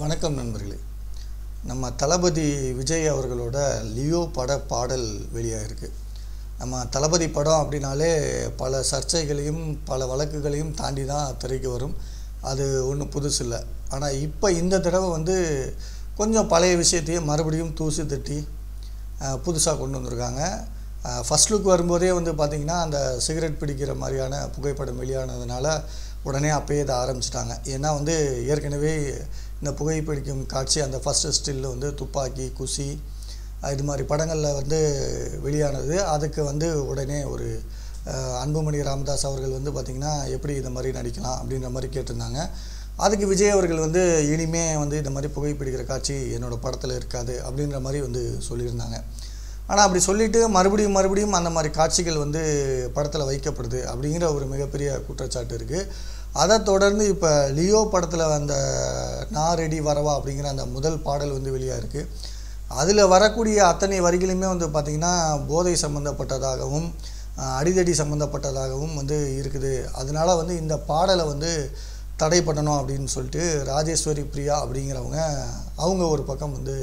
வணக்கம் நண்பர்களே. நம்ம தளபதி விஜய் அவர்களோட லியோ பட பாடல் வெளியாகிருக்கு நம்ம தளபதி படம் அப்படின்னாலே பல சர்ச்சைகளையும் பல வழக்குகளையும் தாண்டி தான் திரைக்கு வரும். அது ஒன்றும் புதுசு இல்லை. ஆனால் இப்போ இந்த தடவை வந்து கொஞ்சம் பழைய விஷயத்தையே மறுபடியும் தூசி தட்டி புதுசாக கொண்டு வந்திருக்காங்க. ஃபஸ்ட் லுக் வரும்போதே வந்து பார்த்திங்கன்னா அந்த சிகரெட் பிடிக்கிற மாதிரியான புகைப்படம் வெளியானதுனால உடனே அப்போயே இதை ஆரம்பிச்சிட்டாங்க. ஏன்னா வந்து ஏற்கனவே இந்த புகைப்பிடிக்கும் காட்சி அந்த ஃபஸ்ட்டு ஸ்டில்லு வந்து துப்பாக்கி குசி இது மாதிரி படங்களில் வந்து வெளியானது. அதுக்கு வந்து உடனே ஒரு அன்புமணி ராமதாஸ் அவர்கள் வந்து பார்த்திங்கன்னா எப்படி இந்த மாதிரி நடிக்கலாம் அப்படின்ற மாதிரி கேட்டிருந்தாங்க. அதுக்கு விஜய் அவர்கள் வந்து இனிமே வந்து இந்த மாதிரி புகைப்பிடிக்கிற காட்சி என்னோட படத்தில் இருக்காது அப்படின்ற மாதிரி வந்து சொல்லியிருந்தாங்க. ஆனால் அப்படி சொல்லிவிட்டு மறுபடியும் மறுபடியும் அந்த மாதிரி காட்சிகள் வந்து படத்தில் வைக்கப்படுது அப்படிங்கிற ஒரு மிகப்பெரிய குற்றச்சாட்டு இருக்குது அதை தொடர்ந்து இப்போ லியோ படத்தில் அந்த நான் ரெடி வரவா அப்படிங்கிற அந்த முதல் பாடல் வந்து வெளியாக இருக்குது அதில் வரக்கூடிய அத்தனை வரிகளுமே வந்து பார்த்திங்கன்னா போதை சம்மந்தப்பட்டதாகவும் அடிதடி சம்மந்தப்பட்டதாகவும் வந்து இருக்குது. அதனால வந்து இந்த பாடலை வந்து தடை பண்ணணும் அப்படின்னு சொல்லிட்டு ராஜேஸ்வரி பிரியா அப்படிங்கிறவங்க அவங்க ஒரு பக்கம் வந்து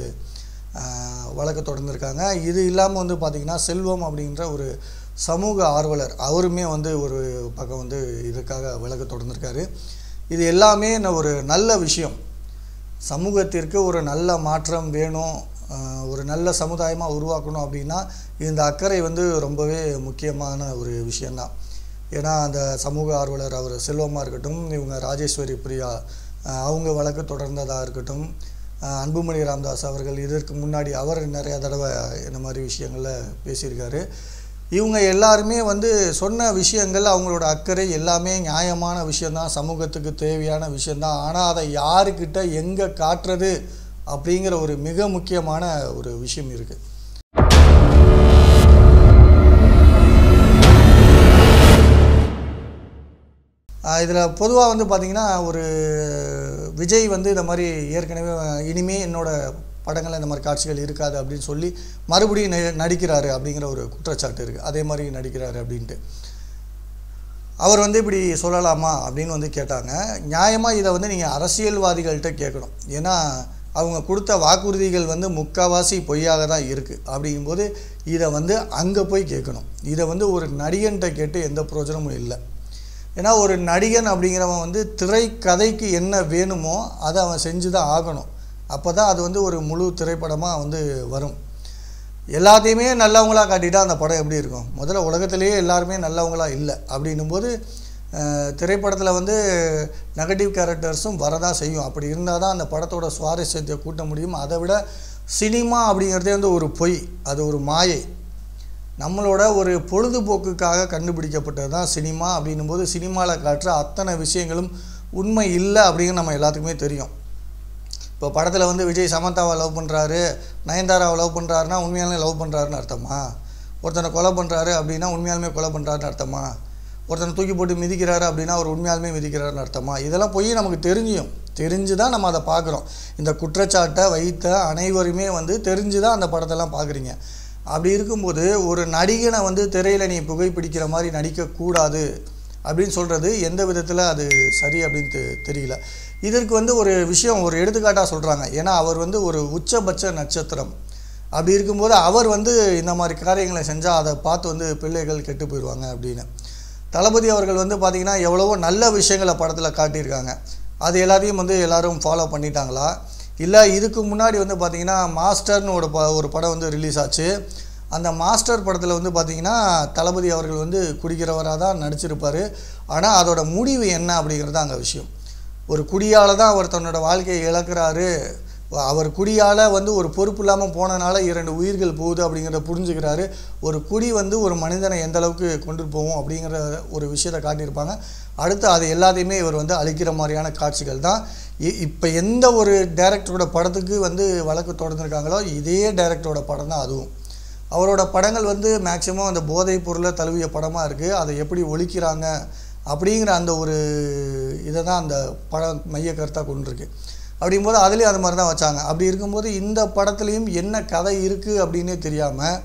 வழக்கு தொடர்ந்துருக்காங்க. இது இல்லாமல் வந்து பார்த்திங்கன்னா செல்வம் அப்படின்ற ஒரு சமூக ஆர்வலர் அவருமே வந்து ஒரு பக்கம் வந்து இதுக்காக வழக்கு தொடர்ந்துருக்காரு. இது எல்லாமே ஒரு நல்ல விஷயம். சமூகத்திற்கு ஒரு நல்ல மாற்றம் வேணும். ஒரு நல்ல சமுதாயமாக உருவாக்கணும் அப்படின்னா இந்த அக்கறை வந்து ரொம்பவே முக்கியமான ஒரு விஷயந்தான் ஏன்னா அந்த சமூக ஆர்வலர் அவர் செல்வமாக இருக்கட்டும் இவங்க ராஜேஸ்வரி பிரியா அவங்க வழக்கு தொடர்ந்ததாக இருக்கட்டும் அன்புமணி ராமதாஸ் அவர்கள் இதற்கு முன்னாடி அவர் நிறையா தடவை இந்த மாதிரி விஷயங்களில் பேசியிருக்காரு. இவங்க எல்லாருமே வந்து சொன்ன விஷயங்கள் அவங்களோட அக்கறை எல்லாமே நியாயமான விஷயந்தான் சமூகத்துக்கு தேவையான விஷயந்தான் ஆனால் அதை யாருக்கிட்ட எங்கே காட்டுறது அப்படிங்கிற ஒரு மிக முக்கியமான ஒரு விஷயம் இருக்குது இதில் பொதுவாக வந்து பார்த்திங்கன்னா ஒரு விஜய் வந்து இந்த மாதிரி ஏற்கனவே இனிமே என்னோடய படங்களில் இந்த மாதிரி காட்சிகள் இருக்காது அப்படின்னு சொல்லி மறுபடியும் ந- நடிக்கிறாரு அப்படிங்கிற ஒரு குற்றச்சாட்டு இருக்குது அதே மாதிரி நடிக்கிறாரு அப்படின்ட்டு. அவர் வந்து இப்படி சொல்லலாமா அப்படின்னு வந்து கேட்டாங்க. நியாயமாக இதை வந்து நீங்கள் அரசியல்வாதிகள்கிட்ட கேட்கணும். ஏன்னா அவங்க கொடுத்த வாக்குறுதிகள் வந்து முக்கால்வாசி பொய்யாக தான் இருக்குது அப்படிங்கும்போது இதை வந்து அங்கே போய் கேட்கணும். இதை வந்து ஒரு நடிகன்கிட்ட கேட்டு எந்த பிரயோஜனமும் இல்லை. ஏன்னா ஒரு நடிகன் அப்படிங்கிறவன் வந்து திரைக்கதைக்கு என்ன வேணுமோ அதை அவன் செஞ்சு தான் ஆகணும். அப்போ தான் அது வந்து ஒரு முழு திரைப்படமாக வந்து வரும். எல்லாத்தையுமே நல்லவங்களா காட்டிட்டால் அந்த படம் எப்படி இருக்கும்? முதல்ல உலகத்திலேயே எல்லாருமே நல்லவங்களாக இல்லை அப்படின்னும்போது திரைப்படத்தில் வந்து நெகட்டிவ் கேரக்டர்ஸும் வரதான் செய்யும். அப்படி இருந்தால் தான் அந்த படத்தோட சுவாரஸ்யத்தை கூட்ட முடியும். அதை விட சினிமா அப்படிங்கிறதே வந்து ஒரு பொய். அது ஒரு மாயை. நம்மளோட ஒரு பொழுதுபோக்குக்காக கண்டுபிடிக்கப்பட்டது தான் சினிமா அப்படின்னும்போது சினிமாவில் காட்டுற அத்தனை விஷயங்களும் உண்மை இல்லை அப்படிங்கிற நம்ம எல்லாத்துக்குமே தெரியும். இப்போ படத்தில் வந்து விஜய் சமந்தாவை லவ் பண்ணுறாரு நயன்தாராவை லவ் பண்ணுறாருனா உண்மையாலுமே லவ் பண்ணுறாருன்னு அர்த்தமா? ஒருத்தனை கொலை பண்ணுறாரு அப்படின்னா உண்மையாலுமே கொலை பண்ணுறாருன்னு அர்த்தமா? ஒருத்தனை தூக்கி போட்டு மிதிக்கிறாரு அப்படின்னா அவர் உண்மையாலுமே மிதிக்கிறாருன்னு அர்த்தமா? இதெல்லாம் போய் நமக்கு தெரிஞ்சியும். தெரிஞ்சு தான் நம்ம அதை பார்க்குறோம். இந்த குற்றச்சாட்டை வைத்த அனைவருமே வந்து தெரிஞ்சு தான் அந்த படத்தெல்லாம் பார்க்குறீங்க. அப்படி இருக்கும்போது ஒரு நடிகனை வந்து திரையில் நீ புகைப்பிடிக்கிற மாதிரி நடிக்கக்கூடாது. அப்படின்னு சொல்கிறது எந்த விதத்தில் அது சரி அப்படின்னு தெ- தெரியல. இதற்கு வந்து ஒரு விஷயம் ஒரு எடுத்துக்காட்டாக சொல்கிறாங்க ஏன்னா அவர் வந்து ஒரு உச்சபட்ச நட்சத்திரம். அப்படி இருக்கும்போது அவர் வந்து இந்த மாதிரி காரியங்களை செஞ்சால் அதை பார்த்து வந்து பிள்ளைகள் கெட்டு போயிடுவாங்க அப்படின்னு. தளபதி அவர்கள் வந்து பார்த்திங்கன்னா எவ்வளவோ நல்ல விஷயங்களை படத்தில் காட்டியிருக்காங்க. அது எல்லாத்தையும் வந்து எல்லாரும் ஃபாலோ பண்ணிட்டாங்களா? இல்லை இதுக்கு முன்னாடி வந்து பார்த்திங்கன்னா மாஸ்டர்னு ஒரு ப ஒரு படம் வந்து ரிலீஸ் ஆச்சு. அந்த மாஸ்டர் படத்தில் வந்து பார்த்திங்கன்னா தளபதி அவர்கள் வந்து குடிக்கிறவராக தான் நடிச்சிருப்பார். ஆனால் அதோட முடிவு என்ன அப்படிங்கிறது அங்கே விஷயம். ஒரு குடியால் தான் அவர் தன்னோட வாழ்க்கையை இழக்கிறாரு. அவர் குடியால் வந்து ஒரு பொறுப்பு இல்லாமல் போனனால இரண்டு உயிர்கள் போகுது அப்படிங்கிறத புரிஞ்சுக்கிறாரு. ஒரு குடி வந்து ஒரு மனிதனை எந்த அளவுக்கு கொண்டு போகும் அப்படிங்கிற ஒரு விஷயத்தை காட்டியிருப்பாங்க. அடுத்து அது எல்லாத்தையுமே இவர் வந்து அழிக்கிற மாதிரியான காட்சிகள் தான். இப்போ எந்த ஒரு டைரக்டரோட படத்துக்கு வந்து வழக்கு தொடர்ந்துருக்காங்களோ இதே டைரக்டரோட படம் தான் அதுவும். அவரோட படங்கள் வந்து மேக்சிமம் அந்த போதைப் பொருளை தழுவிய படமாக இருக்குது அதை எப்படி ஒழிக்கிறாங்க அப்படிங்கிற அந்த ஒரு இதை தான் அந்த படம் மைய கருத்தாக கொண்டிருக்கு. அப்படிங்கும்போது அதுலேயும் அது மாதிரி தான் வச்சாங்க. அப்படி இருக்கும்போது இந்த படத்துலேயும் என்ன கதை இருக்குது அப்படின்னே தெரியாமல்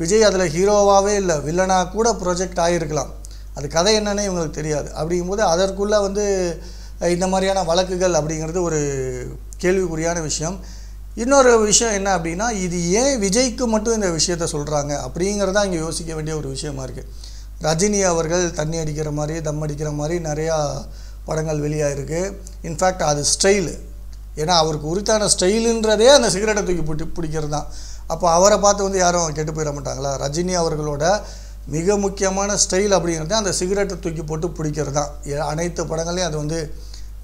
விஜய் அதில் ஹீரோவாகவே இல்லை வில்லனாக கூட ப்ரொஜெக்ட் ஆகியிருக்கலாம் அது கதை என்னன்னே இவங்களுக்கு தெரியாது. அப்படிங்கும்போது அதற்குள்ளே வந்து இந்த மாதிரியான வழக்குகள் அப்படிங்கிறது ஒரு கேள்விக்குறியான விஷயம். இன்னொரு விஷயம் என்ன அப்படின்னா இது ஏன் விஜய்க்கு மட்டும் இந்த விஷயத்த சொல்கிறாங்க அப்படிங்கிறதா இங்கே யோசிக்க வேண்டிய ஒரு விஷயமா இருக்குது ரஜினி அவர்கள் தண்ணி அடிக்கிற மாதிரி தம் அடிக்கிற மாதிரி நிறையா படங்கள் வெளியாகிருக்கு இன்ஃபேக்ட் அது ஸ்டைலு ஏன்னா அவருக்கு உரித்தான ஸ்டைலுன்றதே அந்த சிகரெட்டை தூக்கி பிடி பிடிக்கிறது தான். அப்போ அவரை பார்த்து வந்து யாரும் கெட்டு போயிட மாட்டாங்களா? ரஜினி அவர்களோட மிக முக்கியமான ஸ்டைல் அப்படிங்கிறது அந்த சிகரெட்டை தூக்கி போட்டு பிடிக்கிறது தான். அனைத்து படங்களையும் அது வந்து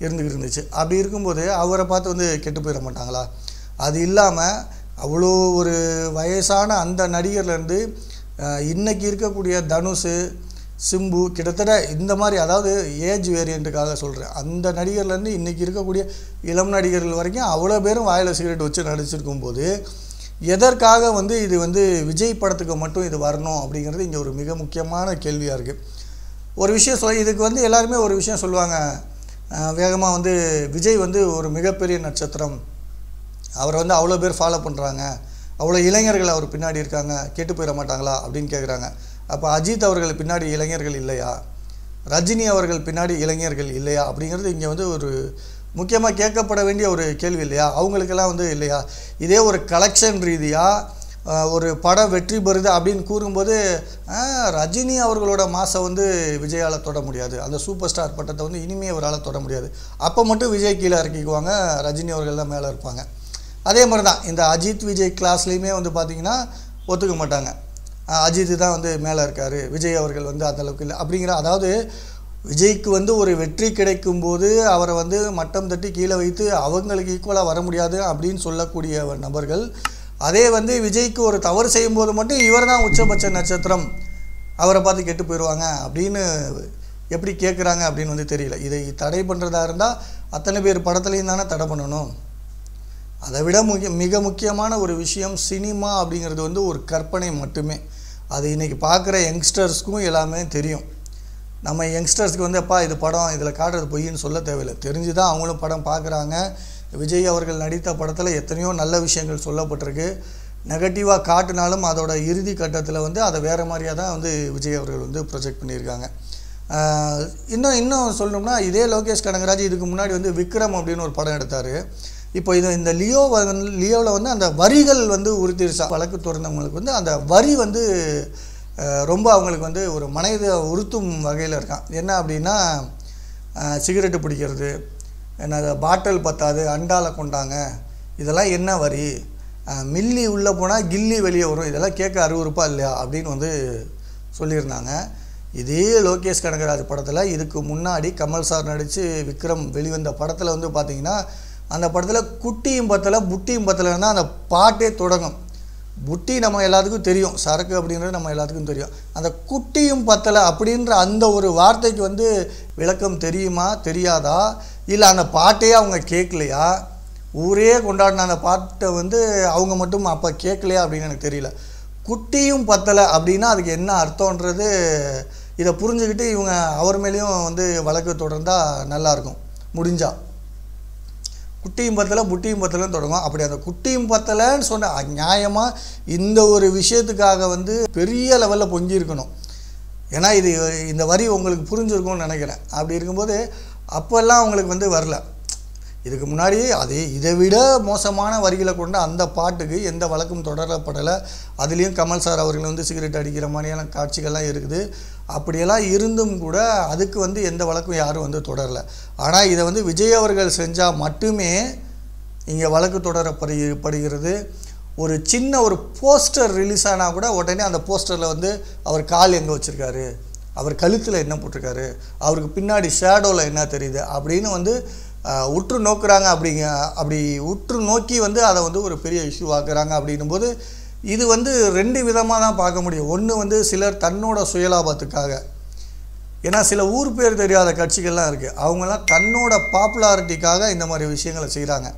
இருந்துக்கிட்டு இருந்துச்சு. அப்படி இருக்கும்போது அவரை பார்த்து வந்து கெட்டு போயிட மாட்டாங்களா? அது இல்லாமல் அவ்வளோ ஒரு வயசான அந்த நடிகர்லேருந்து இன்றைக்கி இருக்கக்கூடிய தனுஷு சிம்பு கிட்டத்தட்ட இந்த மாதிரி அதாவது ஏஜ் வேரியண்ட்டுக்காக சொல்கிறேன் அந்த நடிகர்லேருந்து இன்றைக்கி இருக்கக்கூடிய இளம் நடிகர்கள் வரைக்கும் அவ்வளோ பேரும் வாயில் சிகரெட் வச்சு நடிச்சிருக்கும் போது எதற்காக வந்து இது வந்து விஜய் படத்துக்கு மட்டும் இது வரணும் அப்படிங்கிறது இங்கே ஒரு மிக முக்கியமான கேள்வியாக இருக்குது ஒரு விஷயம் சொல் இதுக்கு வந்து எல்லாருமே ஒரு விஷயம் சொல்லுவாங்க. வேகமாக வந்து விஜய் வந்து ஒரு மிகப்பெரிய நட்சத்திரம். அவரை வந்து அவ்வளோ பேர் ஃபாலோ பண்ணுறாங்க அவ்வளோ இளைஞர்கள் அவர் பின்னாடி இருக்காங்க. கெட்டு போயிட மாட்டாங்களா? அப்படின்னு கேட்குறாங்க அப்போ அஜித் அவர்கள் பின்னாடி இளைஞர்கள் இல்லையா? ரஜினி அவர்கள் பின்னாடி இளைஞர்கள் இல்லையா? அப்படிங்கிறது இங்கே வந்து ஒரு முக்கியமாக கேட்கப்பட வேண்டிய ஒரு கேள்வி இல்லையா? அவங்களுக்கெல்லாம் வந்து இல்லையா? இதே ஒரு கலெக்ஷன் ரீதியாக ஒரு படம் வெற்றி பெறுது அப்படின்னு கூறும்போது ரஜினி அவர்களோட மாசை வந்து விஜயால் தொட முடியாது. அந்த சூப்பர் ஸ்டார் பட்டத்தை வந்து இனிமே அவரால் தொட முடியாது. அப்போ மட்டும் விஜய் கீழே இறக்கிக்குவாங்க. ரஜினி அவர்கள் தான் மேலே இருப்பாங்க. அதே மாதிரி தான். இந்த அஜித் விஜய் கிளாஸ்லேயுமே வந்து பார்த்திங்கன்னா ஒத்துக்க மாட்டாங்க. அஜித் தான் வந்து மேலே இருக்கார். விஜய் அவர்கள் வந்து அந்தளவுக்கு இல்லை. அப்படிங்கிற அதாவது விஜய்க்கு வந்து ஒரு வெற்றி கிடைக்கும் போது அவரை வந்து மட்டம் தட்டி கீழே வைத்து அவங்களுக்கு ஈக்குவலாக வர முடியாது அப்படின்னு சொல்லக்கூடிய நபர்கள். அதே வந்து விஜய்க்கு ஒரு தவறு செய்யும்போது மட்டும் இவர் தான் உச்சபட்ச நட்சத்திரம். அவரை பார்த்து கெட்டு போயிடுவாங்க அப்படின்னு எப்படி கேட்குறாங்க அப்படின்னு வந்து தெரியல. இதை தடை பண்ணுறதா இருந்தால் அத்தனை பேர் படத்துலையும் தானே தடை பண்ணணும். அதை விட முக்கிய மிக முக்கியமான ஒரு விஷயம் சினிமா அப்படிங்கிறது வந்து ஒரு கற்பனை மட்டுமே. அது இன்றைக்கி பார்க்குற யங்ஸ்டர்ஸ்க்கும் எல்லாமே தெரியும். நம்ம யங்ஸ்டர்ஸ்க்கு வந்து அப்பா இது படம் இதில் காட்டுறது பொய்ன்னு சொல்ல தேவையில்லை. தெரிஞ்சு தான் அவங்களும் படம் பார்க்குறாங்க. விஜய் அவர்கள் நடித்த படத்தில் எத்தனையோ நல்ல விஷயங்கள் சொல்லப்பட்டிருக்கு. நெகட்டிவாக காட்டினாலும் அதோட இறுதி கட்டத்தில் வந்து அதை வேறு மாதிரியாக தான் வந்து விஜய் அவர்கள் வந்து ப்ரொஜெக்ட் பண்ணியிருக்காங்க. இன்னும் இன்னும் சொல்லணும்னா இதே லோகேஷ் கனகராஜ் இதுக்கு முன்னாடி வந்து விக்ரம் அப்படின்னு ஒரு படம் எடுத்தார். இப்போ இது இந்த லியோ வந்து லியோவில் வந்து அந்த வரிகள் வந்து உறுத்திருச்சா வழக்கு திறந்தவங்களுக்கு வந்து அந்த வரி வந்து ரொம்ப அவங்களுக்கு வந்து ஒரு மனதை உறுத்தும் வகையில் இருக்கான். என்ன அப்படின்னா சிகரெட்டு பிடிக்கிறது என்னது பாட்டில் பத்தாது அண்டால கொண்டாங்க இதெல்லாம் என்ன வரி? மில்லி உள்ளே போனால் கில்லி வெளியே வரும் இதெல்லாம் கேட்க அருவருப்பா இல்லையா? அப்படின்னு வந்து சொல்லியிருந்தாங்க. இதே லோகேஷ் கனகராஜ் படத்தில் இதுக்கு முன்னாடி கமல் சார் நடித்து விக்ரம் வெளிவந்த படத்தில் வந்து பார்த்தீங்கன்னா அந்த படத்தில் குட்டியும் பத்தலை புட்டியும் பத்தலைன்னா அந்த பாட்டே தொடங்கும். புட்டி நம்ம எல்லாத்துக்கும் தெரியும். சரக்கு அப்படின்றது நம்ம எல்லாத்துக்கும் தெரியும். அந்த குட்டியும் பத்தலை அப்படின்ற அந்த ஒரு வார்த்தைக்கு வந்து விளக்கம் தெரியுமா தெரியாதா? இல்லை அந்த பாட்டையே அவங்க கேட்கலையா ஊரே கொண்டாடின அந்த பாட்டை வந்து அவங்க மட்டும் அப்போ கேட்கலையா அப்படின்னு எனக்கு தெரியல. குட்டியும் பத்தலை அப்படின்னா அதுக்கு என்ன அர்த்தம்ன்றது இதை புரிஞ்சுக்கிட்டு இவங்க அவர் மேலேயும் வந்து வழக்கு தொடர்ந்தால் நல்லாயிருக்கும் முடிஞ்சால் குட்டியும் பத்தலை புட்டியும் பத்தலைன்னு தொடங்கும் அப்படி அந்த குட்டியும் பத்தலைன்னு சொன்ன நியாயமாக இந்த ஒரு விஷயத்துக்காக வந்து பெரிய லெவலில் பொங்கி இருக்கணும் ஏன்னா இது இந்த வரி உங்களுக்கு புரிஞ்சிருக்கும்னு நினைக்கிறேன். அப்படி இருக்கும்போது அப்போல்லாம் அவங்களுக்கு வந்து வரல. இதுக்கு முன்னாடி அதே இதை விட மோசமான வரிகளை கொண்ட அந்த பாட்டுக்கு எந்த வழக்கும் தொடரப்படலை. அதுலேயும் கமல் சார் அவர்கள் வந்து சிகரெட் அடிக்கிற மாதிரியான காட்சிகள்லாம் இருக்குது. அப்படியெல்லாம் இருந்தும் கூட அதுக்கு வந்து எந்த வழக்கும் யாரும் வந்து தொடரலை. ஆனால் இதை வந்து விஜய் அவர்கள் செஞ்சால் மட்டுமே இங்கே வழக்கு தொடரப்படுகிறது. ஒரு சின்ன ஒரு போஸ்டர் ரிலீஸ் ஆனால் கூட உடனே அந்த போஸ்டரில் வந்து அவர் கால் எங்கே வச்சுருக்காரு? அவர் கழுத்தில் என்ன போட்டிருக்காரு? அவருக்கு பின்னாடி ஷேடோவில் என்ன தெரியுது? அப்படின்னு வந்து உற்று நோக்குறாங்க அப்படிங்க அப்படி உற்று நோக்கி வந்து அதை வந்து ஒரு பெரிய இஷ்யூ ஆக்குறாங்க அப்படின்னும்போது இது வந்து ரெண்டு விதமாக தான் பார்க்க முடியும். ஒன்று வந்து சிலர் தன்னோட சுயலாபத்துக்காக. ஏன்னா சில ஊர் பேர் தெரியாத கட்சிகள்லாம் இருக்குது அவங்கெல்லாம் தன்னோட பாப்புலாரிட்டிக்காக இந்த மாதிரி விஷயங்களை செய்கிறாங்க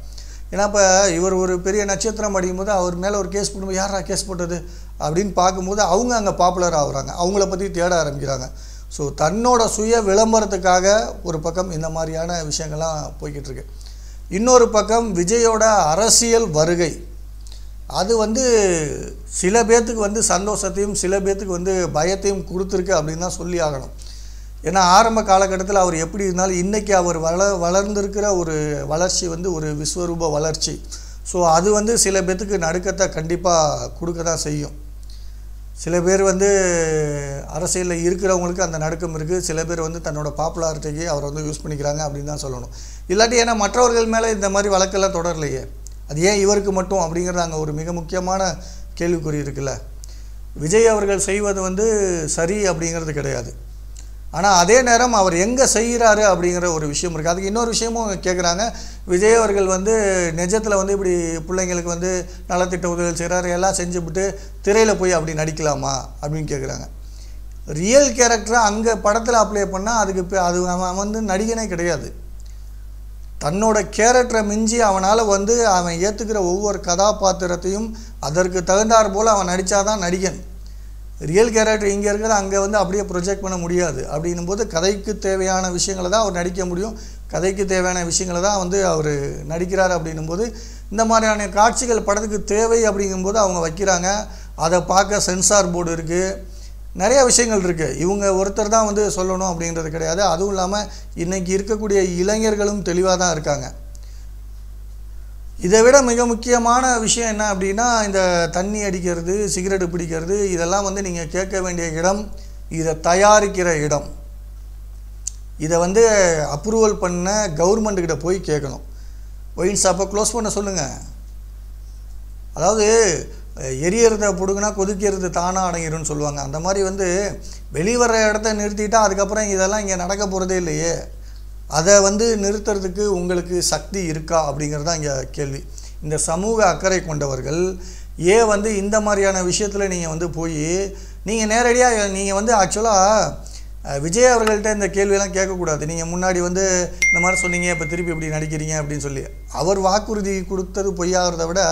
ஏன்னா இப்போ இவர் ஒரு பெரிய நட்சத்திரம் அடிக்கும்போது அவர் மேலே ஒரு கேஸ் போடும்போது யாரா கேஸ் போட்டது? அப்படின்னு பார்க்கும்போது அவங்க அங்கே பாப்புலர் ஆகுறாங்க. அவங்கள பற்றி தேட ஆரம்பிக்கிறாங்க. ஸோ தன்னோட சுய விளம்பரத்துக்காக ஒரு பக்கம் இந்த மாதிரியான விஷயங்கள்லாம் போய்கிட்டு இருக்கு. இன்னொரு பக்கம் விஜயோட அரசியல் வருகை. அது வந்து சில பேர்த்துக்கு வந்து சந்தோஷத்தையும் சில பேர்த்துக்கு வந்து பயத்தையும் கொடுத்துருக்கு அப்படின்னு தான் சொல்லி ஆகணும். ஏன்னா ஆரம்ப காலகட்டத்தில் அவர் எப்படி இருந்தாலும் இன்றைக்கி அவர் வள வளர்ந்துருக்கிற ஒரு வளர்ச்சி வந்து ஒரு விஸ்வரூப வளர்ச்சி. ஸோ அது வந்து சில பேர்த்துக்கு நடுக்கத்தை கண்டிப்பாக கொடுக்க தான் செய்யும். சில பேர் வந்து அரசியலில் இருக்கிறவங்களுக்கு அந்த நடுக்கம் இருக்குது சில பேர் வந்து தன்னோட பாப்புலாரிட்டிக்கு அவர் வந்து யூஸ் பண்ணிக்கிறாங்க அப்படின்னு தான் சொல்லணும். இல்லாட்டி ஏன்னா மற்றவர்கள் மேலே இந்த மாதிரி வழக்கெல்லாம் தொடரலையே. அது ஏன் இவருக்கு மட்டும் அப்படிங்கிறது அங்கே ஒரு மிக முக்கியமான கேள்விக்குறி இருக்குல்ல. விஜய் அவர்கள் செய்வது வந்து சரி அப்படிங்கிறது கிடையாது. ஆனால் அதே நேரம் அவர் எங்கே செய்கிறாரு அப்படிங்கிற ஒரு விஷயம் இருக்குது அதுக்கு இன்னொரு விஷயமும் கேட்குறாங்க விஜய் அவர்கள் வந்து நிஜத்தில் வந்து இப்படி பிள்ளைங்களுக்கு வந்து நலத்திட்ட உதவிகள் செய்கிறாரு எல்லாம் செஞ்சுவிட்டு திரையில் போய் அப்படி நடிக்கலாமா அப்படின்னு கேட்குறாங்க ரியல் கேரக்டரை அங்கே படத்தில் அப்ளை பண்ணால் அதுக்கு இப்போ அது அவன் வந்து நடிகனே கிடையாது. தன்னோட கேரக்டரை மிஞ்சி அவனால் வந்து அவன் ஏற்றுக்கிற ஒவ்வொரு கதாபாத்திரத்தையும் அதற்கு தகுந்தாற் போல் அவன் நடித்தாதான் நடிகன். ரியல் கேரக்டர் இங்கே இருக்கிறத அங்கே வந்து அப்படியே ப்ரொஜெக்ட் பண்ண முடியாது. அப்படின்னும் போது கதைக்கு தேவையான விஷயங்களை தான் அவர் நடிக்க முடியும். கதைக்கு தேவையான விஷயங்களை தான் வந்து அவர் நடிக்கிறார் அப்படின்னும் போது இந்த மாதிரியான காட்சிகள் படத்துக்கு தேவை அப்படிங்கும்போது அவங்க வைக்கிறாங்க. அதை பார்க்க சென்சார் போர்டு இருக்குது நிறைய விஷயங்கள் இருக்குது இவங்க ஒருத்தர் தான் வந்து சொல்லணும் அப்படின்றது கிடையாது. அதுவும் இல்லாமல் இன்றைக்கி இருக்கக்கூடிய இளைஞர்களும் தெளிவாக தான் இருக்காங்க. இதை விட மிக முக்கியமான விஷயம் என்ன அப்படின்னா இந்த தண்ணி அடிக்கிறது சிகரெட்டு பிடிக்கிறது இதெல்லாம் வந்து நீங்கள் கேட்க வேண்டிய இடம் இதை தயாரிக்கிற இடம். இதை வந்து அப்ரூவல் பண்ண கவர்மெண்ட்டுக்கிட்ட போய் கேட்கணும். ஒயின் ஷாப்பை க்ளோஸ் பண்ண சொல்லுங்கள் அதாவது எரியறத பிடுங்கினா கொதிக்கிறது தானாக அடங்கிடும்னு சொல்லுவாங்க. அந்த மாதிரி வந்து வெளிவர இடத்த நிறுத்திட்டா அதுக்கப்புறம் இதெல்லாம் இங்கே நடக்க போகிறதே இல்லையே. அதை வந்து நிறுத்துறதுக்கு உங்களுக்கு சக்தி இருக்கா அப்படிங்கிறது தான் இங்கே கேள்வி. இந்த சமூக அக்கறை கொண்டவர்கள் ஏன் வந்து இந்த மாதிரியான விஷயத்தில் நீங்கள் வந்து போய் நீங்கள் நேரடியாக நீங்கள் வந்து ஆக்சுவலாக விஜய் அவர்கள்ட்ட இந்த கேள்வியெல்லாம் கேட்கக்கூடாது. நீங்கள் முன்னாடி வந்து இந்த மாதிரி சொன்னீங்க இப்போ திருப்பி இப்படி நடிக்கிறீங்க அப்படின்னு சொல்லி. அவர் வாக்குறுதி கொடுத்தது பொய்யாகிறத விட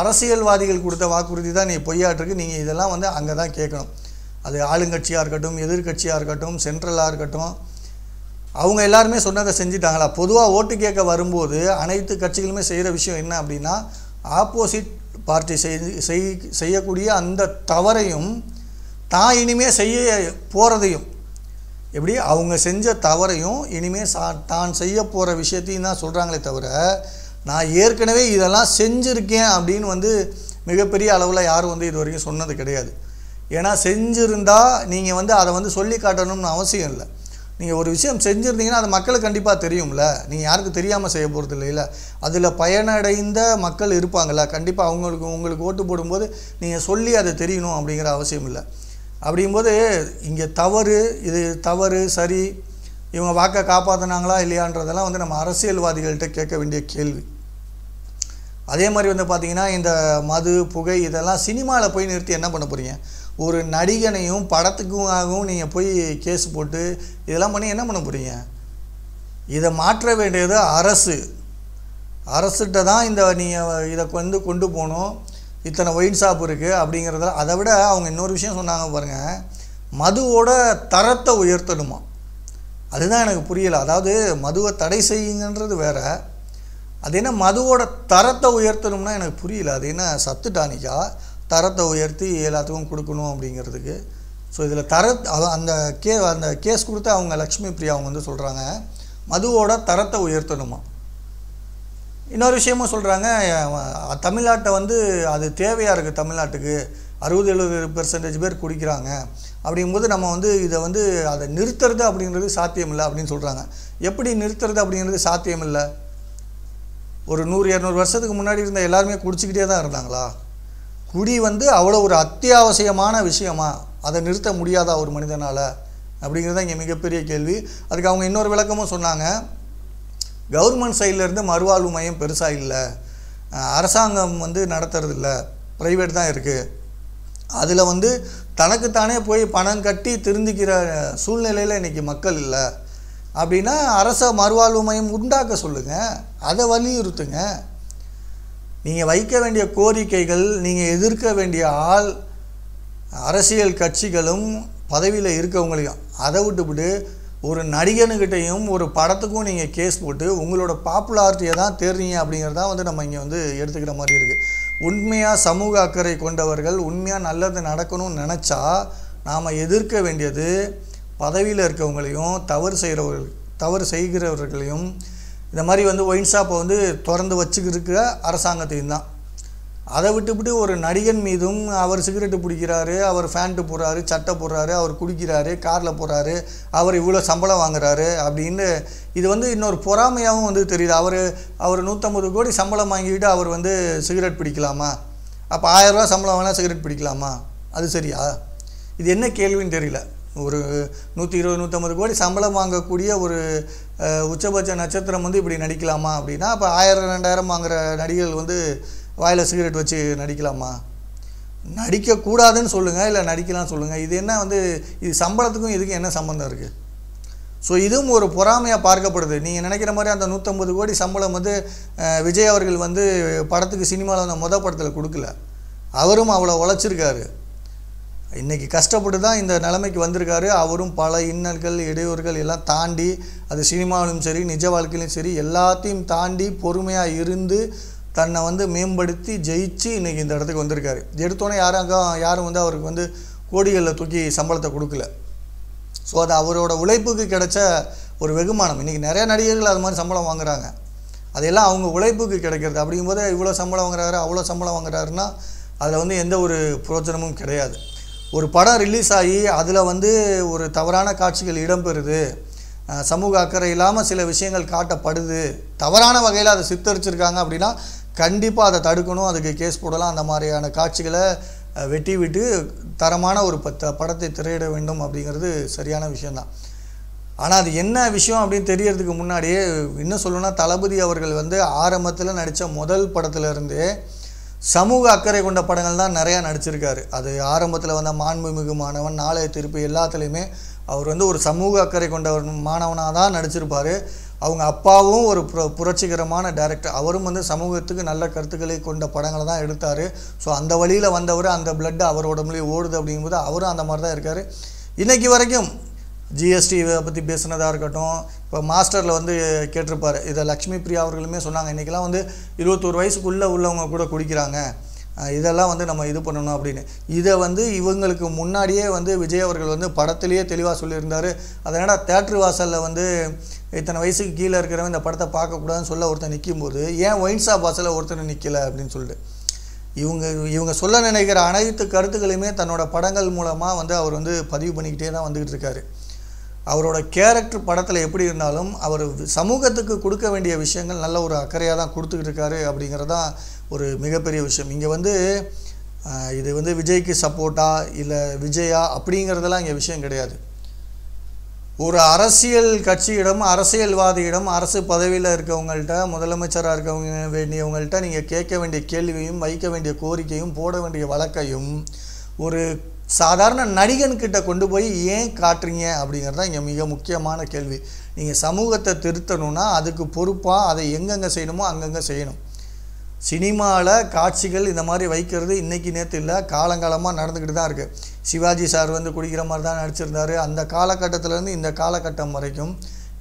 அரசியல்வாதிகள் கொடுத்த வாக்குறுதி தான் நீ பொய்யாட்டிருக்கு. நீங்கள் இதெல்லாம் வந்து அங்கே தான் கேட்கணும். அது ஆளுங்கட்சியாக இருக்கட்டும் எதிர்கட்சியாக இருக்கட்டும் சென்ட்ரலாக இருக்கட்டும் அவங்க எல்லாருமே சொன்னதை செஞ்சிட்டாங்களா? பொதுவாக ஓட்டு கேட்க வரும்போது அனைத்து கட்சிகளுமே செய்கிற விஷயம் என்ன அப்படின்னா ஆப்போசிட் பார்ட்டி செய் செய் செய்யக்கூடிய அந்த தவறையும் தான் இனிமேல் செய்ய போகிறதையும் எப்படி? அவங்க செஞ்ச தவறையும் இனிமேல் சா தான் செய்ய போகிற விஷயத்தையும் தான் சொல்கிறாங்களே தவிர நான் ஏற்கனவே இதெல்லாம் செஞ்சுருக்கேன் அப்படின்னு வந்து மிகப்பெரிய அளவில் யாரும் வந்து இது வரைக்கும் சொன்னது கிடையாது. ஏன்னா செஞ்சுருந்தா நீங்கள் வந்து அதை வந்து சொல்லி காட்டணும்னு அவசியம் இல்லை. நீங்கள் ஒரு விஷயம் செஞ்சுருந்தீங்கன்னா அது மக்களுக்கு கண்டிப்பாக தெரியும்ல. நீங்கள் யாருக்கு தெரியாமல் செய்ய போகிறது இல்லைல்ல. அதில் பயனடைந்த மக்கள் இருப்பாங்கள்ல கண்டிப்பாக அவங்களுக்கு உங்களுக்கு ஓட்டு போடும்போது நீங்கள் சொல்லி அதை தெரியணும் அப்படிங்கிற அவசியம் இல்லை. அப்படிங்கும்போது இங்கே தவறு இது தவறு சரி இவங்க வாக்கை காப்பாற்றினாங்களா இல்லையான்றதெல்லாம் வந்து நம்ம அரசியல்வாதிகள்கிட்ட கேட்க வேண்டிய கேள்வி. அதே மாதிரி வந்து பார்த்திங்கன்னா இந்த மது புகை இதெல்லாம் சினிமாவில் போய் நிறுத்தி என்ன பண்ண போகிறீங்க ஒரு நடிகனையும் படத்துக்குமாகவும் நீங்கள் போய் கேஸ் போட்டு இதெல்லாம் பண்ணி என்ன பண்ண போகிறீங்க இதை மாற்ற வேண்டியது அரசு. அரசுகிட்ட தான் இந்த நீங்கள் இதை வந்து கொண்டு போகணும். இத்தனை ஒயின் ஷாப் இருக்குது அப்படிங்கிறத அதை விட அவங்க இன்னொரு விஷயம் சொன்னாங்க பாருங்கள் மதுவோட தரத்தை உயர்த்தணுமா? அதுதான் எனக்கு புரியலை. அதாவது மதுவை தடை செய்யுங்கன்றது வேற. அது என்ன மதுவோட தரத்தை உயர்த்தணும்னா எனக்கு புரியல. அது என்ன சத்து டானிக்கா தரத்தை உயர்த்தி எல்லாத்துக்கும் கொடுக்கணும் அப்படிங்கிறதுக்கு. ஸோ இதில் தர அந்த கே அந்த கேஸ் கொடுத்து அவங்க லக்ஷ்மி பிரியா அவங்க வந்து சொல்கிறாங்க மதுவோட தரத்தை உயர்த்தணுமா. இன்னொரு விஷயமும் சொல்கிறாங்க தமிழ்நாட்டை வந்து அது தேவையாக இருக்குது தமிழ்நாட்டுக்கு. அறுபது எழுபது பெர்சன்டேஜ் பேர் குடிக்கிறாங்க. அப்படிங்கும்போது நம்ம வந்து இதை வந்து அதை நிறுத்துறது அப்படிங்கிறது சாத்தியம் இல்லை அப்படின்னு சொல்கிறாங்க எப்படி நிறுத்துறது அப்படிங்கிறது சாத்தியம் இல்லை ஒரு நூறு இரநூறு வருஷத்துக்கு முன்னாடி இருந்த எல்லாருமே குடிச்சிக்கிட்டே தான் இருந்தாங்களா? குடி வந்து அவ்வளோ ஒரு அத்தியாவசியமான விஷயமா? அதை நிறுத்த முடியாதா ஒரு மனிதனால்? அப்படிங்கிறது தான் இங்கே மிகப்பெரிய கேள்வி. அதுக்கு அவங்க இன்னொரு விளக்கமும் சொன்னாங்க. கவர்மெண்ட் சைட்லேருந்து மறுவாழ்வு மையம் பெருசாக இல்லை. அரசாங்கம் வந்து நடத்துறது இல்லை. ப்ரைவேட் தான் இருக்குது அதில் வந்து தனக்குத்தானே போய் பணம் கட்டி திருந்திக்கிற சூழ்நிலையில் இன்றைக்கி மக்கள் இல்லை. அப்படின்னா அரச மறுவாழ்வு மையம் உண்டாக்க சொல்லுங்கள் அதை வலியுறுத்துங்க. நீங்கள் வைக்க வேண்டிய கோரிக்கைகள் நீங்கள் எதிர்க்க வேண்டிய ஆள் அரசியல் கட்சிகளும் பதவியில் இருக்கவங்களையும் அதை விட்டுவிட்டு ஒரு நடிகனுக்கிட்டையும் ஒரு படத்துக்கும் நீங்கள் கேஸ் போட்டு உங்களோட பாப்புலாரிட்டியை தான் தேடுறீங்க அப்படிங்கிறது தான் வந்து நம்ம இங்கே வந்து எடுத்துக்கிற மாதிரி இருக்குது உண்மையாக சமூக அக்கறை கொண்டவர்கள் உண்மையாக நல்லது நடக்கணும்னு நினச்சா நாம் எதிர்க்க வேண்டியது பதவியில் இருக்கவங்களையும் தவறு செய்கிறவர்கள் தவறு செய்கிறவர்களையும் இந்த மாதிரி வந்து ஒயின் ஷாப்பை வந்து திறந்து வச்சுக்கிருக்கிற அரசாங்கத்தையும் தான் அதை விட்டுவிட்டு ஒரு நடிகன் மீதும் அவர் சிகரெட்டு பிடிக்கிறாரு அவர் ஃபேண்ட்டு போடுறாரு சட்டை போடுறாரு அவர் குடிக்கிறாரு காரில் போடுறாரு அவர் இவ்வளோ சம்பளம் வாங்குறாரு அப்படின்னு இது வந்து இன்னொரு பொறாமையாகவும் வந்து தெரியுது. அவர் அவர் நூற்றம்பது கோடி சம்பளம் வாங்கிட்டு அவர் வந்து சிகரெட் பிடிக்கலாமா? அப்போ ஆயிரரூவா சம்பளம் வேணால் சிகரெட் பிடிக்கலாமா? அது சரியா? இது என்ன கேள்வின்னு தெரியல. ஒரு நூற்றி இருபது நூற்றம்பது கோடி சம்பளம் வாங்கக்கூடிய ஒரு உச்சபட்ச நட்சத்திரம் வந்து இப்படி நடிக்கலாமா அப்படின்னா அப்போ ஆயிரம் ரெண்டாயிரம் வாங்குகிற நடிகர்கள் வந்து வாயில் சிகரெட் வச்சு நடிக்கலாமா? நடிக்கக்கூடாதுன்னு சொல்லுங்கள் இல்லை நடிக்கலாம் சொல்லுங்கள் இது என்ன வந்து இது சம்பளத்துக்கும் இதுக்கும் என்ன சம்மந்தம் இருக்குது ஸோ இதுவும் ஒரு பொறாமையாக பார்க்கப்படுது. நீங்கள் நினைக்கிற மாதிரி அந்த நூற்றம்பது கோடி சம்பளம் வந்து விஜய் அவர்கள் வந்து படத்துக்கு சினிமாவில் வந்த மொதல் படத்தில் கொடுக்கல. அவரும் அவ்வளோ உழைச்சிருக்காரு. இன்றைக்கி கஷ்டப்பட்டு தான் இந்த நிலைமைக்கு வந்திருக்காரு. அவரும் பல இன்னல்கள் இடையூறுகள் எல்லாம் தாண்டி அது சினிமாவிலும் சரி நிஜ வாழ்க்கையிலும் சரி எல்லாத்தையும் தாண்டி பொறுமையாக இருந்து தன்னை வந்து மேம்படுத்தி ஜெயிச்சு இன்றைக்கி இந்த இடத்துக்கு வந்திருக்காரு. எடுத்தோன்னே யாரும் அங்கே யாரும் வந்து அவருக்கு வந்து கோடிகளில் தூக்கி சம்பளத்தை கொடுக்கல. ஸோ அது அவரோட உழைப்புக்கு கிடைச்ச ஒரு வெகுமானம். இன்றைக்கி நிறைய நடிகர்கள் அது மாதிரி சம்பளம் வாங்குறாங்க. அதெல்லாம் அவங்க உழைப்புக்கு கிடைக்கிறது. அப்படிங்கும்போது இவ்வளோ சம்பளம் வாங்குறாரு அவ்வளோ சம்பளம் வாங்குறாருன்னா அதில் வந்து எந்த ஒரு பிரோஜனமும் கிடையாது. ஒரு படம் ரிலீஸ் ஆகி அதில் வந்து ஒரு தவறான காட்சிகள் இடம்பெறுது. சமூக அக்கறை இல்லாமல் சில விஷயங்கள் காட்டப்படுது. தவறான வகையில் அதை சித்தரிச்சிருக்காங்க அப்படின்னா கண்டிப்பாக அதை தடுக்கணும் அதுக்கு கேஸ் போடலாம் அந்த மாதிரியான காட்சிகளை வெட்டி விட்டு தரமான ஒரு பத்த படத்தை திரையிட வேண்டும் அப்படிங்கிறது சரியான விஷயந்தான் ஆனால் அது என்ன விஷயம் அப்படின்னு தெரியறதுக்கு முன்னாடியே இன்னும் சொல்லணும்னா தளபதி அவர்கள் வந்து ஆரம்பத்தில் நடித்த முதல் படத்துலேருந்தே சமூக அக்கறை கொண்ட படங்கள் தான் நிறையா நடிச்சிருக்காரு. அது ஆரம்பத்தில் வந்த மாண்புமிகு மாணவன் நாளைய திருப்பு எல்லாத்துலேயுமே அவர் வந்து ஒரு சமூக அக்கறை கொண்ட மாணவனாக தான் நடிச்சிருப்பார். அவங்க அப்பாவும் ஒரு புர புரட்சிகரமான டேரக்டர் அவரும் வந்து சமூகத்துக்கு நல்ல கருத்துக்களை கொண்ட படங்களை தான் எடுத்தார். ஸோ அந்த வழியில் வந்தவர் அந்த பிளட்டு அவர் உடம்புலேயே ஓடுது அப்படிங்கும்போது அவரும் அந்த மாதிரி தான் இருக்கார். இன்றைக்கி வரைக்கும் ஜிஎஸ்டி இதை பற்றி பேசுனதாக இருக்கட்டும் இப்போ மாஸ்டரில் வந்து கேட்டிருப்பாரு. இதை லக்ஷ்மி பிரியா அவர்களுமே சொன்னாங்க. இன்றைக்கெலாம் வந்து இருபத்தோரு வயசுக்குள்ளே உள்ளவங்க கூட குடிக்கிறாங்க. இதெல்லாம் வந்து நம்ம இது பண்ணணும் அப்படின்னு. இதை வந்து இவங்களுக்கு முன்னாடியே வந்து விஜய் அவர்கள் வந்து படத்திலேயே தெளிவாக சொல்லியிருந்தார். அதனால் தேட்ரு வாசலில் வந்து இத்தனை வயசுக்கு கீழே இருக்கிறவன் இந்த படத்தை பார்க்கக்கூடாதுன்னு சொல்ல ஒருத்தர் நிற்கும்போது ஏன் ஒயின் ஷாப் வாசலில் ஒருத்தர் நிற்கலை அப்படின்னு சொல்லிட்டு. இவங்க இவங்க சொல்ல நினைக்கிற அனைத்து கருத்துக்களையுமே தன்னோட படங்கள் மூலமாக வந்து அவர் வந்து பதிவு பண்ணிக்கிட்டே தான் வந்துக்கிட்டு இருக்காரு. அவரோட கேரக்டர் படத்தில் எப்படி இருந்தாலும் அவர் சமூகத்துக்கு கொடுக்க வேண்டிய விஷயங்கள் நல்ல ஒரு அக்கறையாக தான் கொடுத்துக்கிட்டு இருக்காரு அப்படிங்கிறதான் ஒரு மிகப்பெரிய விஷயம். இங்கே வந்து இது வந்து விஜய்க்கு சப்போர்ட்டா இல்லை விஜயா அப்படிங்கிறதெல்லாம் இங்கே விஷயம் கிடையாது. ஒரு அரசியல் கட்சியிடம் அரசியல்வாதியிடம் அரசு பதவியில் இருக்கவங்கள்ட்ட முதலமைச்சராக இருக்கவங்க வேண்டியவங்கள்ட்ட நீங்கள் கேட்க வேண்டிய கேள்வியும் வைக்க வேண்டிய கோரிக்கையும் போட வேண்டிய வழக்கையும் ஒரு சாதாரண நடிகன்கிட்ட கொண்டு போய் ஏன் காட்டுறீங்க அப்படிங்கிறது தான் இங்கே மிக முக்கியமான கேள்வி. நீங்கள் சமூகத்தை திருத்தணும்னா அதுக்கு பொறுப்பாக அதை எங்கெங்கே செய்யணுமோ அங்கங்கே செய்யணும். சினிமாவில் காட்சிகள் இந்த மாதிரி வைக்கிறது இன்றைக்கி நேற்று இல்லை காலங்காலமாக நடந்துக்கிட்டு தான் இருக்குது சிவாஜி சார் வந்து குடிக்கிற மாதிரி தான் நடிச்சிருந்தாரு. அந்த காலகட்டத்திலேருந்து இந்த காலகட்டம் வரைக்கும்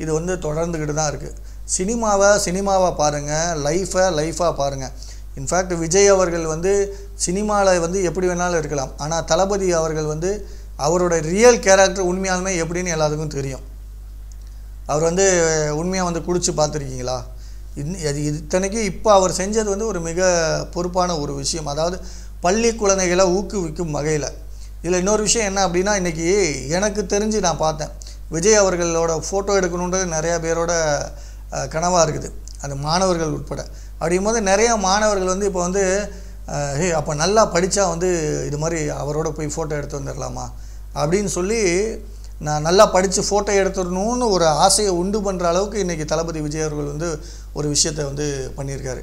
இது வந்து தொடர்ந்துக்கிட்டு தான் இருக்குது சினிமாவை சினிமாவை பாருங்கள் லைஃபை லைஃபாக பாருங்கள் இன்ஃபேக்ட் விஜய் அவர்கள் வந்து சினிமாவில் வந்து எப்படி வேணாலும் இருக்கலாம். ஆனால் தளபதி அவர்கள் வந்து அவரோட ரியல் கேரக்டர் உண்மையாலுமே எப்படின்னு எல்லாத்துக்கும் தெரியும். அவர் வந்து உண்மையாக வந்து குடிச்சு பார்த்துருக்கீங்களா? இன் அது இத்தனைக்கு இப்போ அவர் செஞ்சது வந்து ஒரு மிக பொறுப்பான ஒரு விஷயம். அதாவது பள்ளி குழந்தைகளை ஊக்குவிக்கும் வகையில். இதில் இன்னொரு விஷயம் என்ன அப்படின்னா இன்றைக்கி எனக்கு தெரிஞ்சு நான் பார்த்தேன். விஜய் அவர்களோட ஃபோட்டோ எடுக்கணுன்றது நிறையா பேரோட கனவாக இருக்குது. அது மாணவர்கள் உட்பட. அப்படிங்கும்போது நிறைய மாணவர்கள் வந்து இப்போ வந்து ஹே அப்போ நல்லா படித்தா வந்து இது மாதிரி அவரோட போய் ஃபோட்டோ எடுத்து வந்துடலாமா அப்படின்னு சொல்லி நான் நல்லா படித்து ஃபோட்டோ எடுத்துடணும்னு ஒரு ஆசையை உண்டு பண்ணுற அளவுக்கு இன்றைக்கி தளபதி விஜய் அவர்கள் வந்து ஒரு விஷயத்தை வந்து பண்ணியிருக்காரு.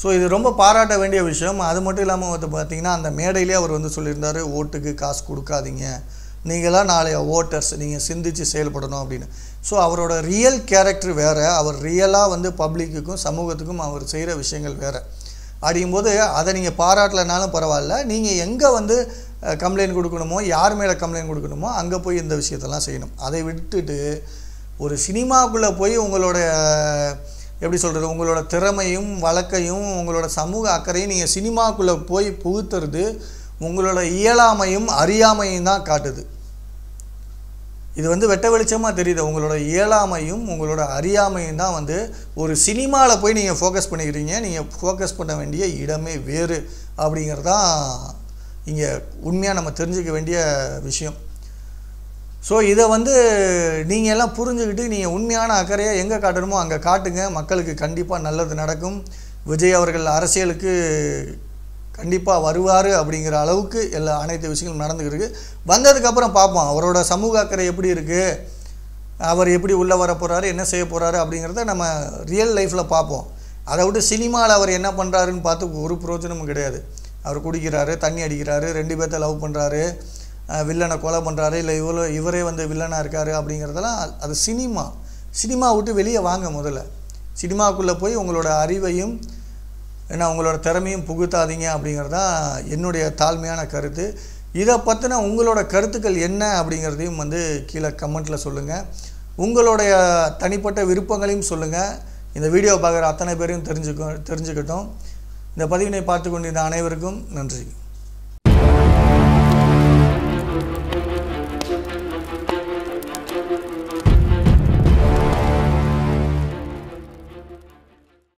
ஸோ இது ரொம்ப பாராட்ட வேண்டிய விஷயம். அது மட்டும் இல்லாமல் வந்து பார்த்தீங்கன்னா அந்த மேடையிலே அவர் வந்து சொல்லியிருந்தார் ஓட்டுக்கு காசு கொடுக்காதீங்க. நீங்களாம் நாளைய ஓட்டர்ஸ் நீங்கள் சிந்தித்து செயல்படணும் அப்படின்னு. ஸோ அவரோட ரியல் கேரக்டர் வேறு அவர் ரியலாக வந்து பப்ளிக்குக்கும் சமூகத்துக்கும் அவர் செய்கிற விஷயங்கள் வேறு. அப்படிங்கும்போது அதை நீங்கள் பாராட்டலைனாலும் பரவாயில்ல. நீங்கள் எங்கே வந்து கம்ப்ளைண்ட் கொடுக்கணுமோ யார் மேலே கம்ப்ளைண்ட் கொடுக்கணுமோ அங்கே போய் இந்த விஷயத்தெல்லாம் செய்யணும். அதை விட்டுட்டு ஒரு சினிமாக்குள்ளே போய் உங்களோட எப்படி சொல்கிறது உங்களோட திறமையும் வழக்கையும் உங்களோட சமூக அக்கறையும் நீங்கள் சினிமாக்குள்ளே போய் புகுத்துறது உங்களோட இயலாமையும் அறியாமையும் தான் காட்டுது. இது வந்து வெட்ட வெளிச்சமாக தெரியுது. உங்களோட இயலாமையும் உங்களோட அறியாமையும் தான் வந்து ஒரு சினிமாவில் போய் நீங்கள் ஃபோக்கஸ் பண்ணிக்கிறீங்க. நீங்கள் ஃபோக்கஸ் பண்ண வேண்டிய இடமே வேறு அப்படிங்கிறது தான் இங்கே உண்மையாக நம்ம தெரிஞ்சுக்க வேண்டிய விஷயம். ஸோ இதை வந்து நீங்கள் எல்லாம் புரிஞ்சுக்கிட்டு நீங்கள் உண்மையான அக்கறையை எங்கே காட்டணுமோ அங்கே காட்டுங்க. மக்களுக்கு கண்டிப்பாக நல்லது நடக்கும். விஜய் அவர்கள் அரசியலுக்கு கண்டிப்பாக வருவார் அப்படிங்கிற அளவுக்கு எல்லா அனைத்து விஷயங்களும் நடந்துக்கிட்டு வந்ததுக்கப்புறம் பார்ப்போம் அவரோட சமூக அக்கறை எப்படி இருக்குது அவர் எப்படி உள்ளே வர போகிறாரு என்ன செய்ய போகிறாரு அப்படிங்கிறத நம்ம ரியல் லைஃப்பில் பார்ப்போம். அதை விட்டு சினிமாவில் அவர் என்ன பண்ணுறாருன்னு பார்த்து ஒரு பிரோஜனமும் கிடையாது. அவர் குடிக்கிறாரு தண்ணி அடிக்கிறாரு ரெண்டு பேர்த்த லவ் பண்ணுறாரு வில்லனை கொலை பண்ணுறாரு இல்லை இவ்வளோ இவரே வந்து வில்லனாக இருக்காரு அப்படிங்கிறதெல்லாம் அது சினிமா. சினிமா விட்டு வெளியே வாங்க முதல்ல. சினிமாவுக்குள்ளே போய் உங்களோட அறிவையும் ஏன்னா உங்களோட திறமையும் புகுத்தாதீங்க அப்படிங்கிறது தான் என்னுடைய தாழ்மையான கருத்து. இதை பற்றின உங்களோட கருத்துக்கள் என்ன அப்படிங்கிறதையும் வந்து கீழே கமெண்ட்டில் சொல்லுங்கள் உங்களுடைய தனிப்பட்ட விருப்பங்களையும் சொல்லுங்கள் இந்த வீடியோ பார்க்குற அத்தனை பேரையும் தெரிஞ்சுக்க தெரிஞ்சுக்கட்டும். இந்த பதிவினை பார்த்து கொண்டிருந்த அனைவருக்கும் நன்றி.